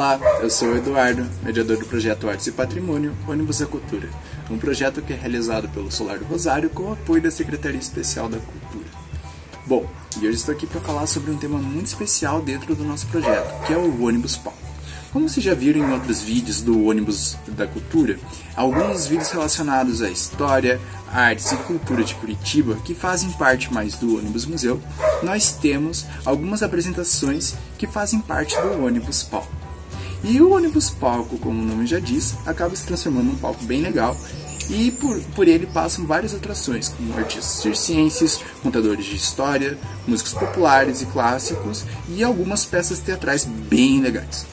Olá, eu sou o Eduardo, mediador do projeto Artes e Patrimônio Ônibus da Cultura, um projeto que é realizado pelo Solar do Rosário com o apoio da Secretaria Especial da Cultura. Bom, e hoje estou aqui para falar sobre um tema muito especial dentro do nosso projeto, que é o ônibus palco. Como vocês já viram em outros vídeos do ônibus da cultura, alguns vídeos relacionados à história, artes e cultura de Curitiba, que fazem parte mais do ônibus museu, nós temos algumas apresentações que fazem parte do ônibus palco. E o ônibus palco, como o nome já diz, acaba se transformando num palco bem legal e por, por ele passam várias atrações, como artistas circenses, contadores de história, músicos populares e clássicos e algumas peças teatrais bem legais.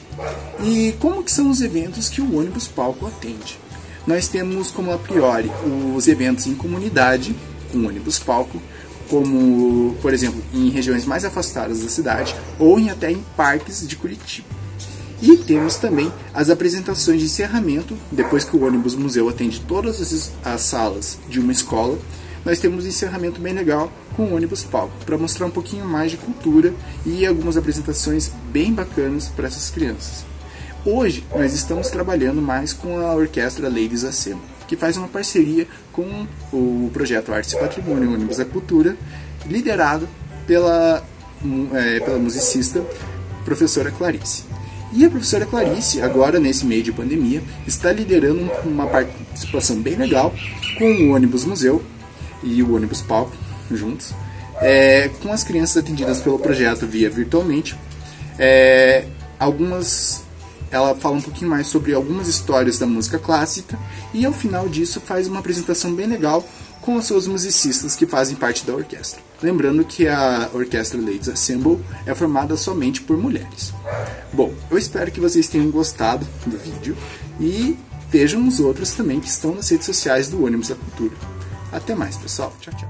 E como que são os eventos que o ônibus palco atende? Nós temos como a priori os eventos em comunidade, com ônibus palco, como por exemplo em regiões mais afastadas da cidade ou em até em parques de Curitiba. E temos também as apresentações de encerramento, depois que o ônibus museu atende todas as salas de uma escola, nós temos um encerramento bem legal com o ônibus palco, para mostrar um pouquinho mais de cultura e algumas apresentações bem bacanas para essas crianças. Hoje nós estamos trabalhando mais com a orquestra Ladies Assembly, que faz uma parceria com o projeto Artes e Patrimônio Ônibus da Cultura, liderado pela, é, pela musicista professora Clarice. E a professora Clarice, agora nesse meio de pandemia, está liderando uma participação bem legal com o ônibus museu e o ônibus palco juntos, é, com as crianças atendidas pelo projeto via virtualmente. É, algumas ela fala um pouquinho mais sobre algumas histórias da música clássica e ao final disso faz uma apresentação bem legal com os seus musicistas que fazem parte da orquestra. Lembrando que a orquestra Ladies Assemble é formada somente por mulheres. Bom, eu espero que vocês tenham gostado do vídeo e vejam os outros também que estão nas redes sociais do Ônibus da Cultura. Até mais, pessoal. Tchau, tchau.